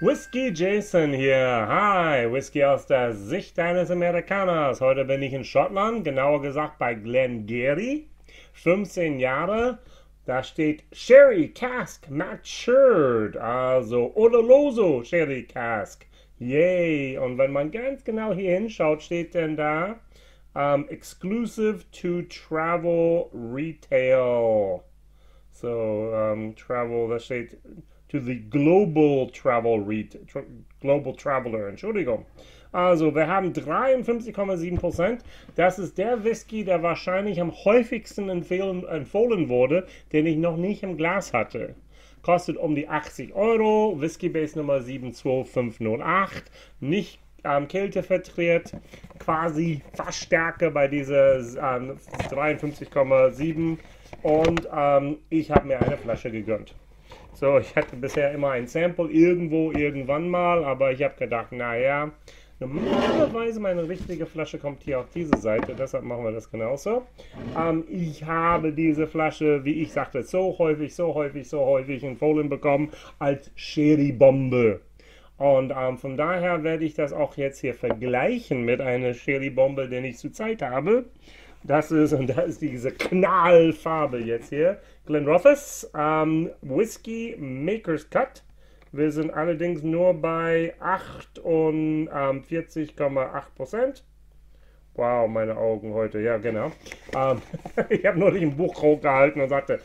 Whiskey Jason hier. Hi, Whisky aus der Sicht eines Amerikaners. Heute bin ich in Schottland, genauer gesagt bei Glengarry. 15 Jahre. Da steht Sherry Cask Matured, also Oloroso Sherry Cask. Yay! Und wenn man ganz genau hier hinschaut, steht denn da um, Exclusive to Travel Retail. So, um, Travel, da steht to the Global Travel Retail, Global Traveler, Entschuldigung. Also, wir haben 53,7%. Das ist der Whisky, der wahrscheinlich am häufigsten empfehlen, empfohlen wurde, den ich noch nicht im Glas hatte. Kostet um die 80 Euro. Whisky Base Nummer 72508. Nicht ähm, Kälte vertritt. Quasi fast Stärke bei dieser ähm, 53,7. Und ähm, ich habe mir eine Flasche gegönnt. So, ich hatte bisher immer ein Sample irgendwo, irgendwann mal, aber ich habe gedacht, naja, Normalerweise meine richtige Flasche kommt hier auf diese Seite, deshalb machen wir das genauso. Ähm, ich habe diese Flasche, wie ich sagte, so häufig, so häufig, so häufig empfohlen bekommen als Sherry-Bombe. Und ähm, von daher werde ich das auch jetzt hier vergleichen mit einer Sherry-Bombe, die ich zurzeit habe. Das ist, und da ist diese Knallfarbe jetzt hier. Glenrothes ähm, Whiskey Maker's Cut. Wir sind allerdings nur bei 48,8 Prozent. Wow, meine Augen heute. Ja, genau. Ähm, ich habe neulich ein Buch hochgehalten und sagte,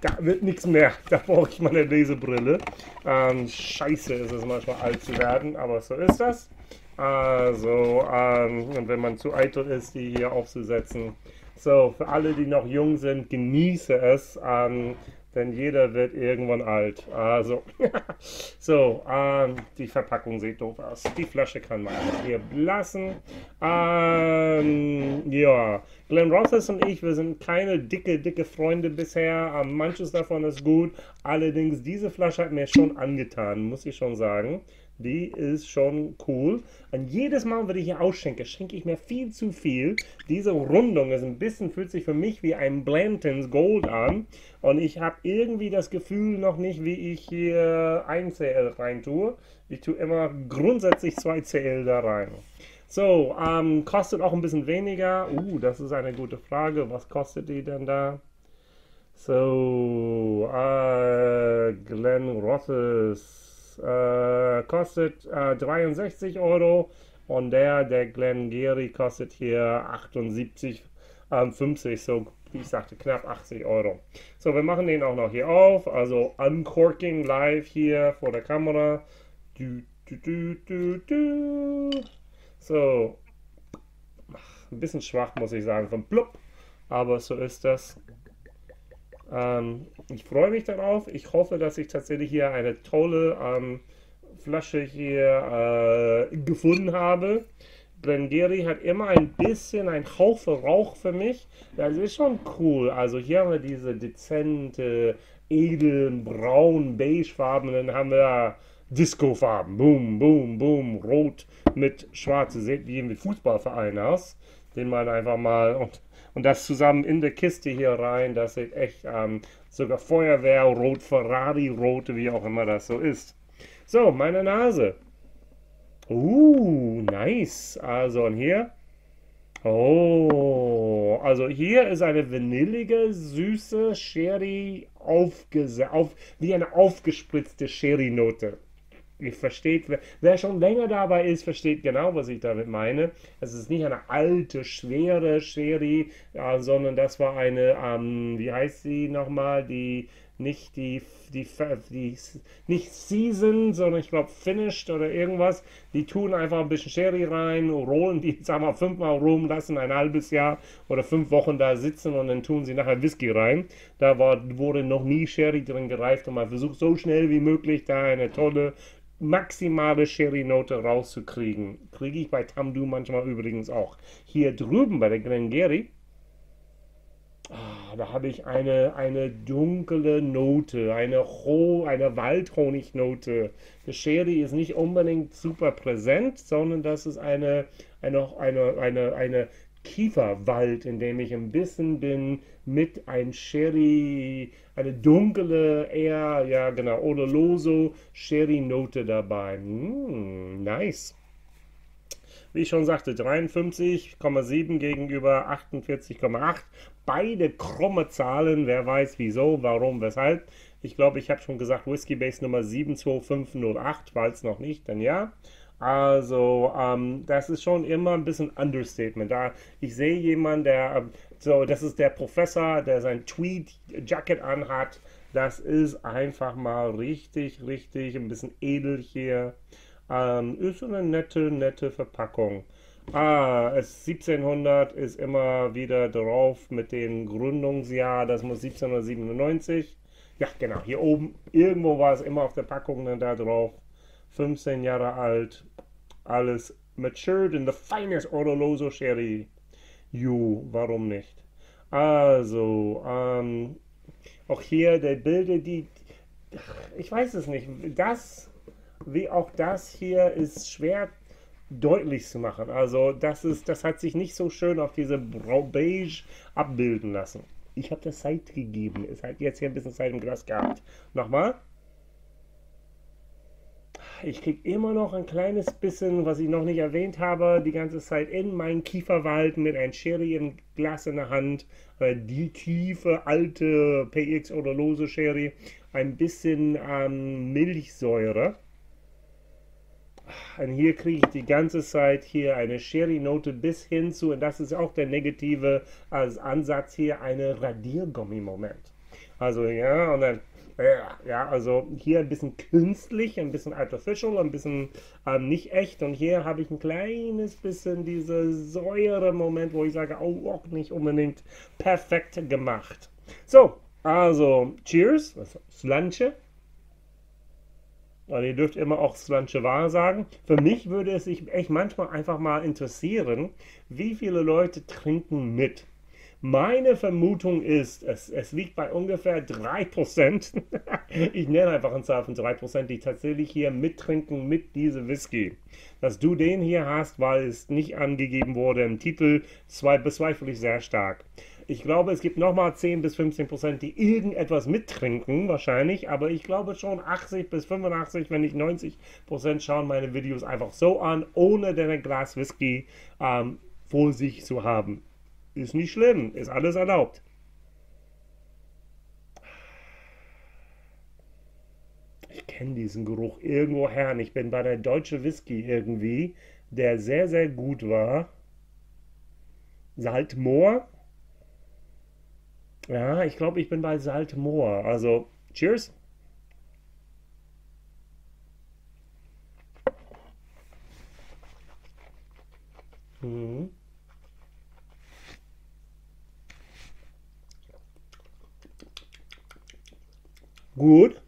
da wird nichts mehr. Da brauche ich meine Lesebrille. Ähm, scheiße ist es manchmal alt zu werden, aber so ist das. Also, ähm, und wenn man zu eitel ist, die hier aufzusetzen. So, für alle, die noch jung sind, genieße es. Ähm, denn jeder wird irgendwann alt. Also, so, ähm, die Verpackung sieht doof aus. Die Flasche kann man hier lassen. Ähm, ja, Glenn Rothes und ich, wir sind keine dicke, dicke Freunde bisher. Ähm, manches davon ist gut. Allerdings, diese Flasche hat mir schon angetan, muss ich schon sagen. Die ist schon cool. Und jedes Mal, wenn ich hier ausschenke, schenke ich mir viel zu viel. Diese Rundung ist ein bisschen, fühlt sich für mich wie ein Blantons Gold an. Und ich habe irgendwie das Gefühl noch nicht, wie ich hier ein CL rein tue. Ich tue immer grundsätzlich zwei CL da rein. So, ähm, kostet auch ein bisschen weniger. Uh, das ist eine gute Frage. Was kostet die denn da? So, äh, Glenn Rothes äh, kostet äh, 63 Euro und der, der Glengarry kostet hier 78, äh, 50, so wie ich sagte, knapp 80 Euro. So, wir machen den auch noch hier auf, also Uncorking live hier vor der Kamera. Du, du, du, du, du. So, ein bisschen schwach muss ich sagen, von Plupp, aber so ist das. Ähm, ich freue mich darauf. Ich hoffe, dass ich tatsächlich hier eine tolle ähm, Flasche hier äh, gefunden habe. Glengarry hat immer ein bisschen ein Haufe Rauch für mich. Das ist schon cool. Also hier haben wir diese dezente, edlen, braun, beigefarben. Dann haben wir Disco-Farben. Boom, boom, boom. Rot mit schwarz. Sieht wie im Fußballverein aus. Den man einfach mal... Und und das zusammen in der Kiste hier rein, das sieht echt ähm, sogar Feuerwehrrot, Ferrari-Rot, wie auch immer das so ist. So, meine Nase. Uh, nice. Also und hier. Oh, also hier ist eine vanillige, süße Sherry aufgese auf, wie eine aufgespritzte Sherry-Note versteht, wer, schon länger dabei ist, versteht genau, was ich damit meine. Es ist nicht eine alte, schwere Sherry, ja, sondern das war eine, ähm, wie heißt sie nochmal, die nicht die, die, die, nicht Season, sondern ich glaube Finished oder irgendwas. Die tun einfach ein bisschen Sherry rein, rollen die, sagen wir, fünfmal rum, lassen ein halbes Jahr oder fünf Wochen da sitzen und dann tun sie nachher Whisky rein. Da war, wurde noch nie Sherry drin gereift und man versucht so schnell wie möglich da eine tolle maximale Sherry-Note rauszukriegen. Kriege ich bei Tamdu manchmal übrigens auch. Hier drüben bei der Glengarry, ah, da habe ich eine, eine dunkle Note, eine, Ho eine Waldhonignote. Der Sherry ist nicht unbedingt super präsent, sondern das ist eine, eine, eine, eine, eine Kieferwald, in dem ich ein bisschen bin, mit ein Sherry, eine dunkle, eher, ja genau, Oloroso Sherry-Note dabei. Mm, nice. Wie ich schon sagte, 53,7 gegenüber 48,8. Beide krumme Zahlen. Wer weiß wieso, warum, weshalb. Ich glaube, ich habe schon gesagt, Whiskey Base Nummer 72508. Falls noch nicht, dann ja. Also, ähm, das ist schon immer ein bisschen Understatement. Da ich sehe jemanden, der, ähm, so, das ist der Professor, der sein Tweed-Jacket anhat. Das ist einfach mal richtig, richtig ein bisschen edel hier. Ähm, ist eine nette, nette Verpackung. Ah, es 1700 ist immer wieder drauf mit dem Gründungsjahr. Das muss 1797. Ja, genau. Hier oben, irgendwo war es immer auf der Packung dann da drauf. 15 Jahre alt. Alles matured in the finest Oroloso Sherry. Ju, warum nicht? Also, ähm, auch hier der Bilder, die, ich weiß es nicht, das wie auch das hier ist schwer deutlich zu machen. Also das ist, das hat sich nicht so schön auf diese Beige abbilden lassen. Ich habe das Zeit gegeben. Es hat jetzt hier ein bisschen Zeit im Glas gehabt. Nochmal. Ich kriege immer noch ein kleines bisschen, was ich noch nicht erwähnt habe, die ganze Zeit in meinen Kieferwald mit einem Sherry im Glas in der Hand. Äh, die tiefe, alte PX oder lose Sherry. Ein bisschen ähm, Milchsäure. Und hier kriege ich die ganze Zeit hier eine Sherry-Note bis hin zu, und das ist auch der negative als Ansatz hier, eine Radiergummi-Moment. Also ja, und dann, ja, also hier ein bisschen künstlich, ein bisschen artificial, ein bisschen ähm, nicht echt. Und hier habe ich ein kleines bisschen diese Säure-Moment, wo ich sage, oh, auch nicht unbedingt perfekt gemacht. So, also, cheers, Slanche. Also ihr dürft immer auch Slanchevar sagen. Für mich würde es sich echt manchmal einfach mal interessieren, wie viele Leute trinken mit. Meine Vermutung ist, es, es liegt bei ungefähr 3%. ich nenne einfach eine Zahl von 3%, die tatsächlich hier mittrinken mit diesem Whisky. Dass du den hier hast, weil es nicht angegeben wurde im Titel, bezweifle ich sehr stark. Ich glaube, es gibt nochmal 10 bis 15 Prozent, die irgendetwas mittrinken, wahrscheinlich. Aber ich glaube schon 80 bis 85, wenn nicht 90 Prozent schauen meine Videos einfach so an, ohne ein Glas Whisky ähm, vor sich zu haben. Ist nicht schlimm, ist alles erlaubt. Ich kenne diesen Geruch irgendwo her. Ich bin bei der Deutsche Whisky irgendwie, der sehr, sehr gut war. Saltmoor ja, ich glaube, ich bin bei Saltmoor. Also, cheers. Mhm. Gut.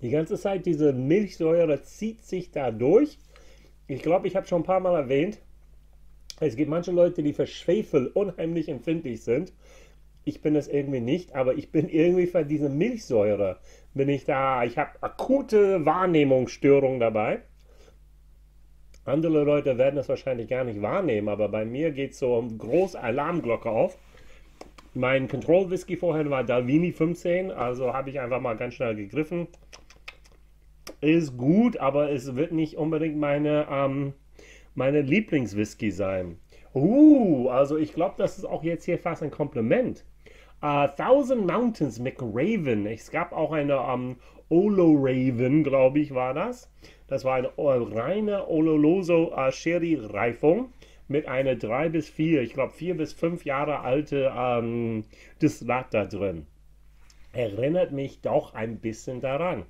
Die ganze Zeit diese Milchsäure zieht sich da durch. Ich glaube, ich habe schon ein paar Mal erwähnt, es gibt manche Leute, die für Schwefel unheimlich empfindlich sind. Ich bin das irgendwie nicht, aber ich bin irgendwie für diese Milchsäure, bin ich da, ich habe akute Wahrnehmungsstörungen dabei. Andere Leute werden das wahrscheinlich gar nicht wahrnehmen, aber bei mir geht so eine große Alarmglocke auf. Mein Control Whisky vorher war Dalvini 15, also habe ich einfach mal ganz schnell gegriffen. Ist gut, aber es wird nicht unbedingt meine ähm, meine Lieblingswhisky sein. Uh, also ich glaube, das ist auch jetzt hier fast ein Kompliment. Uh, Thousand Mountains McRaven. Es gab auch eine um, Olo Raven, glaube ich, war das. Das war eine reine Ololoso uh, Sherry Reifung mit einer 3 bis 4, ich glaube 4 bis 5 Jahre alte ähm, Distillat da drin. Erinnert mich doch ein bisschen daran.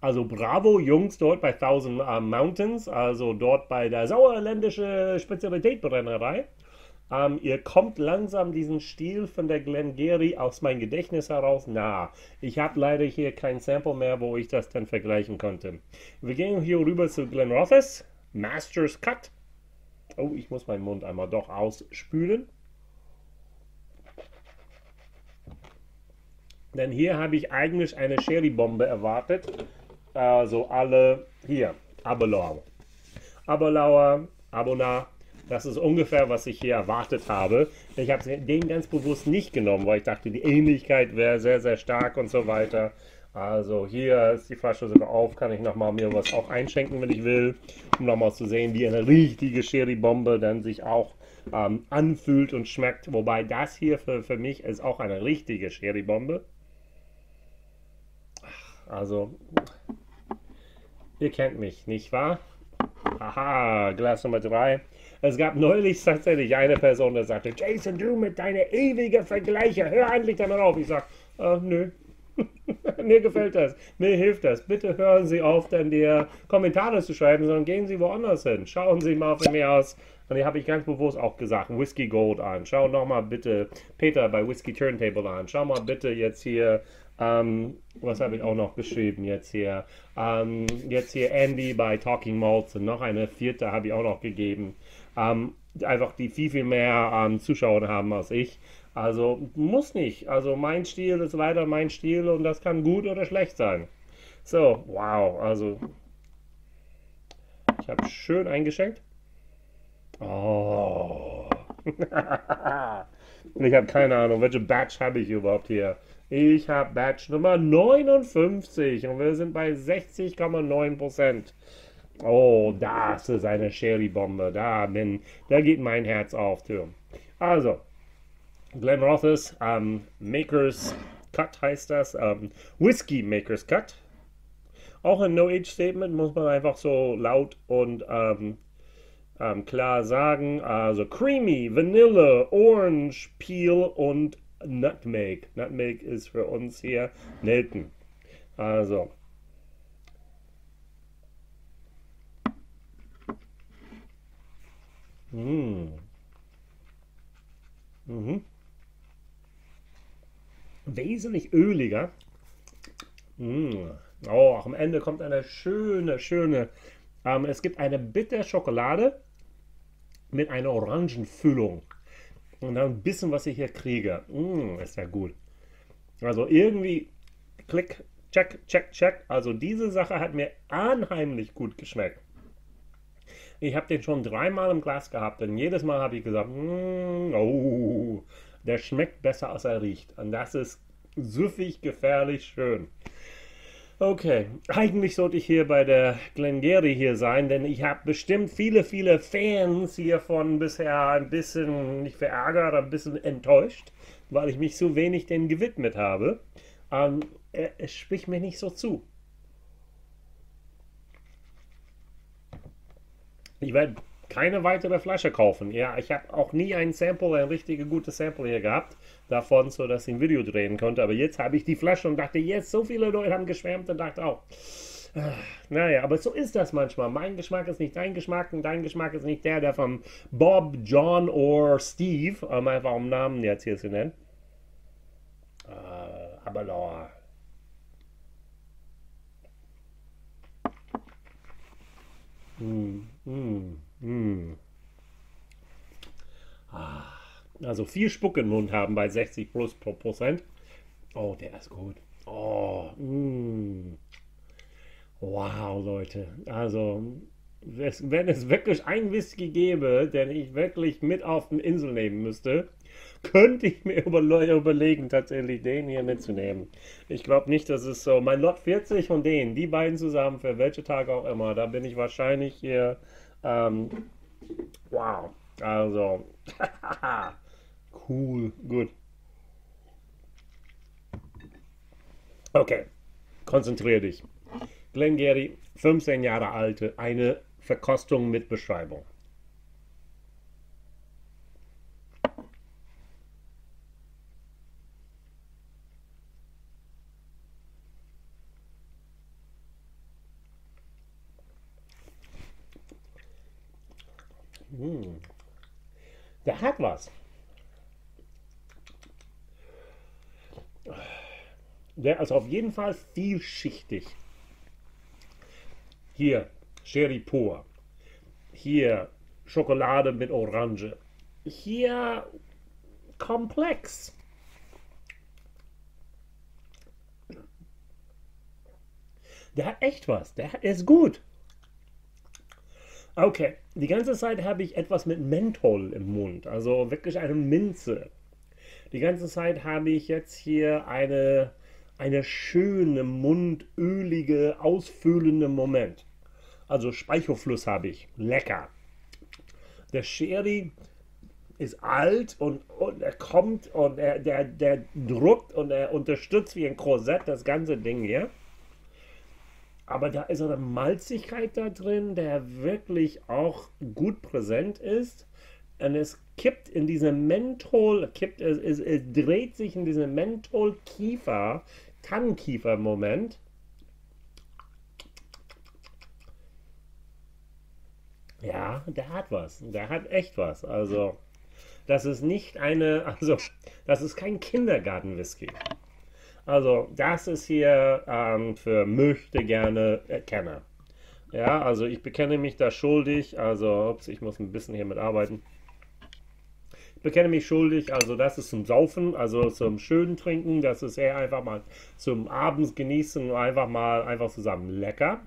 Also bravo Jungs dort bei Thousand uh, Mountains, also dort bei der sauerländische Spezialitätbrennerei. Ähm, ihr kommt langsam diesen Stil von der Glengarry aus meinem Gedächtnis heraus nah. Ich habe leider hier kein Sample mehr, wo ich das dann vergleichen konnte. Wir gehen hier rüber zu Glen Rothes, Masters Cut. Oh, ich muss meinen Mund einmal doch ausspülen. Denn hier habe ich eigentlich eine Sherry-Bombe erwartet. Also alle hier, Abelauer. Abelauer Abona. Das ist ungefähr, was ich hier erwartet habe. Ich habe den ganz bewusst nicht genommen, weil ich dachte, die Ähnlichkeit wäre sehr, sehr stark und so weiter. Also hier ist die Flasche sogar auf, kann ich nochmal mir was auch einschenken, wenn ich will, um nochmal zu sehen, wie eine richtige Sherry-Bombe dann sich auch ähm, anfühlt und schmeckt. Wobei das hier für, für mich ist auch eine richtige Sherry-Bombe. Also, ihr kennt mich, nicht wahr? Aha, Glas Nummer 3. Es gab neulich tatsächlich eine Person, die sagte, Jason, du mit deiner ewigen Vergleiche, hör endlich damit auf. Ich sag, äh, nö, Mir gefällt das. Mir hilft das. Bitte hören Sie auf, dann die Kommentare zu schreiben, sondern gehen Sie woanders hin. Schauen Sie mal von mir aus. Und hier habe ich ganz bewusst auch gesagt, Whiskey Gold an. Schau nochmal bitte Peter bei Whiskey Turntable an. Schau mal bitte jetzt hier, ähm, was habe ich auch noch geschrieben jetzt hier? Ähm, jetzt hier Andy bei Talking Malts und noch eine vierte habe ich auch noch gegeben. Ähm, einfach die viel, viel mehr ähm, Zuschauer haben als ich. Also muss nicht. Also mein Stil ist weiter mein Stil und das kann gut oder schlecht sein. So, wow. Also ich habe schön eingeschenkt. Oh. ich habe keine Ahnung, welche Batch habe ich überhaupt hier. Ich habe Batch Nummer 59 und wir sind bei 60,9% Oh, das ist eine Sherry-Bombe. Da, da geht mein Herz auf, Tür. Also, Glenn Rothes ähm, Makers Cut heißt das. Ähm, Whiskey Makers Cut. Auch ein No-Age-Statement muss man einfach so laut und ähm, ähm, klar sagen. Also Creamy, Vanille, Orange, Peel und Nutmeg. Nutmeg ist für uns hier Nelken. Also. Mmh. Mhm wesentlich öliger. Mm. Oh, am Ende kommt eine schöne, schöne. Ähm, es gibt eine bitter Schokolade mit einer Orangenfüllung. Und dann ein bisschen, was ich hier kriege. Mm, ist ja gut. Also irgendwie, klick, check, check, check. Also diese Sache hat mir unheimlich gut geschmeckt. Ich habe den schon dreimal im Glas gehabt und jedes Mal habe ich gesagt, mm, oh, der schmeckt besser, als er riecht. Und das ist süffig, gefährlich, schön. Okay, eigentlich sollte ich hier bei der Glengarry hier sein, denn ich habe bestimmt viele, viele Fans hiervon bisher ein bisschen, nicht verärgert, ein bisschen enttäuscht, weil ich mich so wenig dem gewidmet habe. Ähm, es spricht mir nicht so zu. Ich werde keine weitere Flasche kaufen. Ja, ich habe auch nie ein Sample, ein richtig gutes Sample hier gehabt davon, so dass ich ein Video drehen konnte. Aber jetzt habe ich die Flasche und dachte, jetzt so viele Leute haben geschwärmt und dachte auch, äh, naja, aber so ist das manchmal. Mein Geschmack ist nicht dein Geschmack und dein Geschmack ist nicht der, der von Bob, John oder Steve, um einfach um Namen jetzt hier zu nennen. Äh, aber no. Mm, mm. Hm. Ah, also viel Spuck im Mund haben bei 60 plus Prozent. Oh, der ist gut. Oh, mm. wow, Leute. Also, wenn es wirklich ein Whisky gäbe, den ich wirklich mit auf den Insel nehmen müsste, könnte ich mir überlegen, tatsächlich den hier mitzunehmen. Ich glaube nicht, dass es so. Mein Lot 40 und den, die beiden zusammen, für welche Tage auch immer, da bin ich wahrscheinlich hier ähm, wow. Also, cool, gut. Okay, konzentriere dich. Glengarry, 15 Jahre alte, eine Verkostung mit Beschreibung. Mmh. Der hat was. Der ist auf jeden Fall vielschichtig. Hier Sherry pur. Hier Schokolade mit Orange. Hier komplex. Der hat echt was. Der ist gut. Okay, die ganze Zeit habe ich etwas mit Menthol im Mund, also wirklich eine Minze. Die ganze Zeit habe ich jetzt hier eine, eine schöne, mundölige, ausfüllende Moment. Also Speichelfluss habe ich. Lecker. Der Sherry ist alt und, und er kommt und er, der, der druckt und er unterstützt wie ein Korsett das ganze Ding hier. Aber da ist eine Malzigkeit da drin, der wirklich auch gut präsent ist. Und es kippt in diese Menthol, kippt, es, es, es dreht sich in diese Menthol-Kiefer, Tannkiefer-Moment. Ja, der hat was. Der hat echt was. Also, das ist nicht eine, also, das ist kein Kindergarten-Whisky. Also, das ist hier ähm, für möchte gerne Kenner. Ja, also ich bekenne mich da schuldig. Also, ups, ich muss ein bisschen hier mit arbeiten. Ich bekenne mich schuldig, also das ist zum Saufen, also zum schönen Trinken, das ist eher einfach mal zum Abends genießen einfach mal einfach zusammen lecker.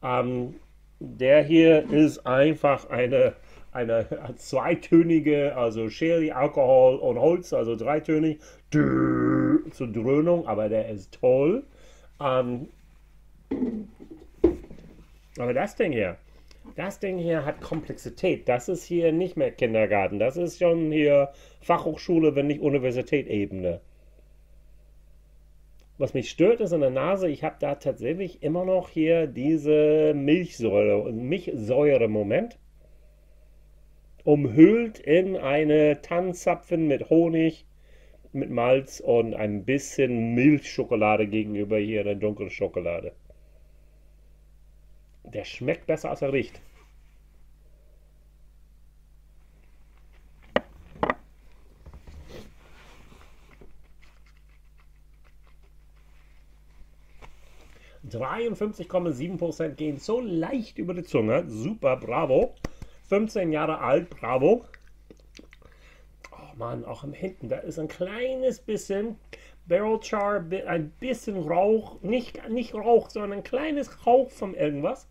Ähm, der hier ist einfach eine, eine zweitönige, also Sherry, Alkohol und Holz, also dreitönig, zur Dröhnung, aber der ist toll. Ähm, aber das Ding hier, das Ding hier hat Komplexität. Das ist hier nicht mehr Kindergarten. Das ist schon hier Fachhochschule, wenn nicht Universität-Ebene. Was mich stört, ist in der Nase, ich habe da tatsächlich immer noch hier diese Milchsäure, Milchsäure-Moment. Umhüllt in eine Tannenzapfen mit Honig, mit Malz und ein bisschen Milchschokolade gegenüber hier der dunklen Schokolade. Der schmeckt besser, als er riecht. 53,7% gehen so leicht über die Zunge. Super, bravo. 15 Jahre alt, bravo. Oh Mann, auch im Hinten, da ist ein kleines bisschen Barrel Char, ein bisschen Rauch. Nicht, nicht Rauch, sondern ein kleines Rauch von irgendwas.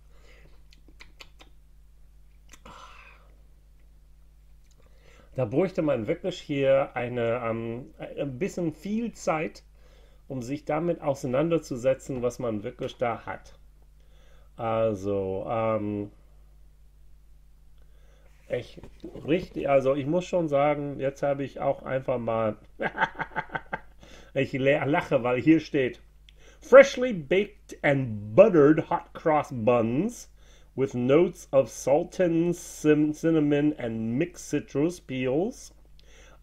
Da bräuchte man wirklich hier eine, ähm, ein bisschen viel Zeit, um sich damit auseinanderzusetzen, was man wirklich da hat. Also, ähm, echt richtig, also ich muss schon sagen, jetzt habe ich auch einfach mal, ich lache, weil hier steht, freshly baked and buttered hot cross buns with notes of sultan, cinnamon and mixed citrus peels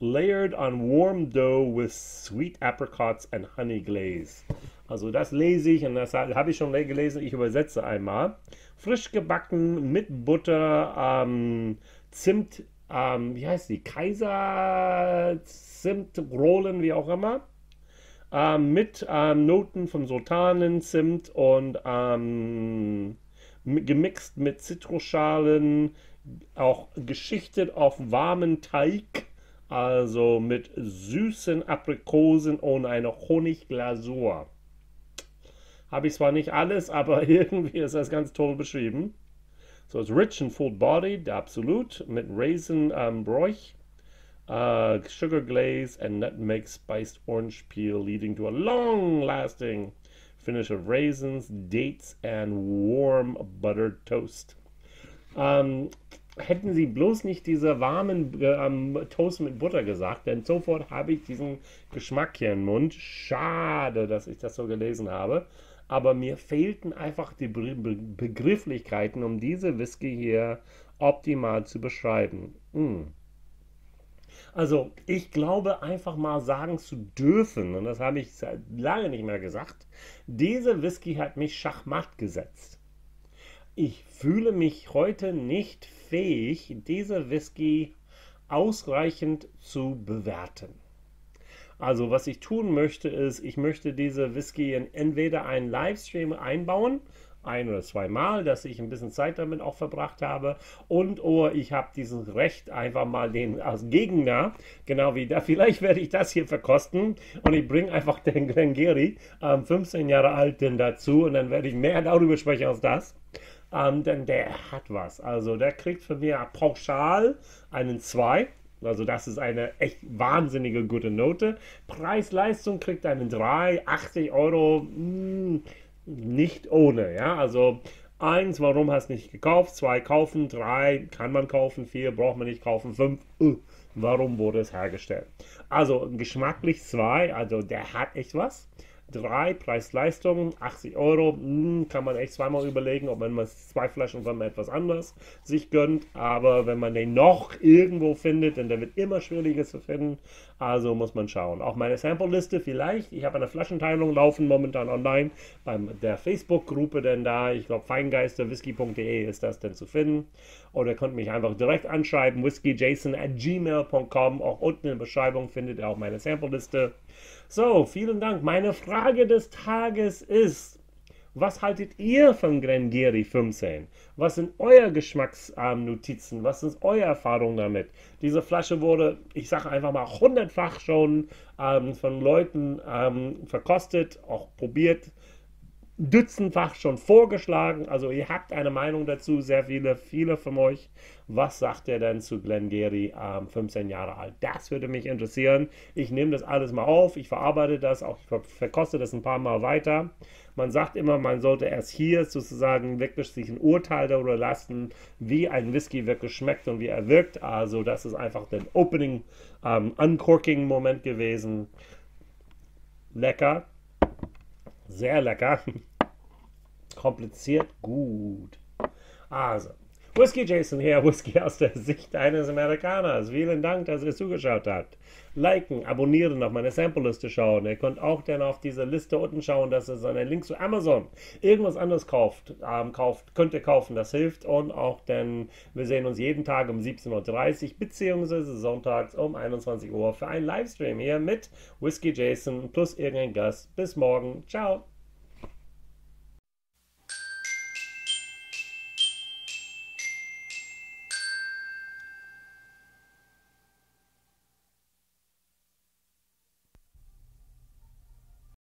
layered on warm dough with sweet apricots and honey glaze. Also das lese ich und das habe ich schon gelesen. Ich übersetze einmal. Frisch gebacken mit Butter, ähm, Zimt, ähm, wie heißt die? Kaiser Zimtrollen, wie auch immer. Ähm, mit ähm, Noten von Sultanen, Zimt und ähm, gemixt mit Zitrusschalen, auch geschichtet auf warmen Teig also mit süßen Aprikosen und einer Honigglasur. Habe ich zwar nicht alles, aber irgendwie ist das ganz toll beschrieben. So it's rich and full bodied, absolut, mit Raisin ähm, Bräuch, uh, sugar glaze and nutmeg spiced orange peel, leading to a long lasting finish of raisins, dates, and warm buttered toast. Ähm, hätten sie bloß nicht diese warmen äh, Toast mit Butter gesagt, denn sofort habe ich diesen Geschmack hier im Mund. Schade, dass ich das so gelesen habe. Aber mir fehlten einfach die Be Be Begrifflichkeiten, um diese Whisky hier optimal zu beschreiben. Mm. Also, ich glaube einfach mal sagen zu dürfen, und das habe ich seit lange nicht mehr gesagt, diese Whisky hat mich schachmatt gesetzt. Ich fühle mich heute nicht fähig, diese Whisky ausreichend zu bewerten. Also was ich tun möchte, ist, ich möchte diese Whisky in entweder einen Livestream einbauen, ein oder zweimal, dass ich ein bisschen Zeit damit auch verbracht habe. Und oder ich habe dieses Recht, einfach mal den als Gegner, genau wie da, vielleicht werde ich das hier verkosten und ich bringe einfach den Glengarry, ähm, 15 Jahre alt, den dazu und dann werde ich mehr darüber sprechen als das. ähm, denn der hat was. Also der kriegt von mir pauschal einen 2. Also das ist eine echt wahnsinnige gute Note. Preis-Leistung kriegt einen 3, 80 Euro, mh, hm, nicht ohne. Ja, also eins, warum hast du nicht gekauft? Zwei, kaufen. Drei, kann man kaufen. Vier, braucht man nicht kaufen. Fünf, uh, warum wurde es hergestellt? Also geschmacklich zwei, also der hat echt was. 3 Preis-Leistung, 80 Euro. Hm, kann man echt zweimal überlegen, ob man zwei Flaschen von etwas anderes sich gönnt. Aber wenn man den noch irgendwo findet, denn der wird immer schwieriger zu finden, also muss man schauen. Auch meine Sample-Liste vielleicht. Ich habe eine Flaschenteilung laufen momentan online bei der Facebook-Gruppe, denn da, ich glaube, feingeisterwhisky.de ist das denn zu finden. Oder ihr könnt mich einfach direkt anschreiben, whiskyjason at gmail.com. Auch unten in der Beschreibung findet ihr auch meine Sample-Liste. So, vielen Dank. Meine Frage des Tages ist, was haltet ihr von Glengarry 15? Was sind eure Geschmacksnotizen? was sind eure Erfahrungen damit? Diese Flasche wurde, ich sage einfach mal, hundertfach schon ähm, von Leuten ähm, verkostet, auch probiert dutzendfach schon vorgeschlagen. Also ihr habt eine Meinung dazu, sehr viele, viele von euch. Was sagt ihr denn zu Glenn Gary, ähm, 15 Jahre alt? Das würde mich interessieren. Ich nehme das alles mal auf, ich verarbeite das, auch ich verkoste das ein paar Mal weiter. Man sagt immer, man sollte erst hier sozusagen wirklich sich ein Urteil darüber lassen, wie ein Whisky wirklich schmeckt und wie er wirkt. Also das ist einfach der Opening, ähm, Uncorking-Moment gewesen. Lecker, sehr lecker. Kompliziert gut. Also, Whisky Jason hier, Whisky aus der Sicht eines Amerikaners. Vielen Dank, dass ihr zugeschaut habt. Liken, abonnieren, auf meine Sample-Liste schauen. Ihr könnt auch dann auf diese Liste unten schauen, dass ihr so einen Link zu Amazon irgendwas anderes kauft, ähm, kauft, könnt ihr kaufen, das hilft. Und auch denn wir sehen uns jeden Tag um 17.30 Uhr beziehungsweise sonntags um 21 Uhr für einen Livestream hier mit Whisky Jason plus irgendein Gast. Bis morgen. Ciao.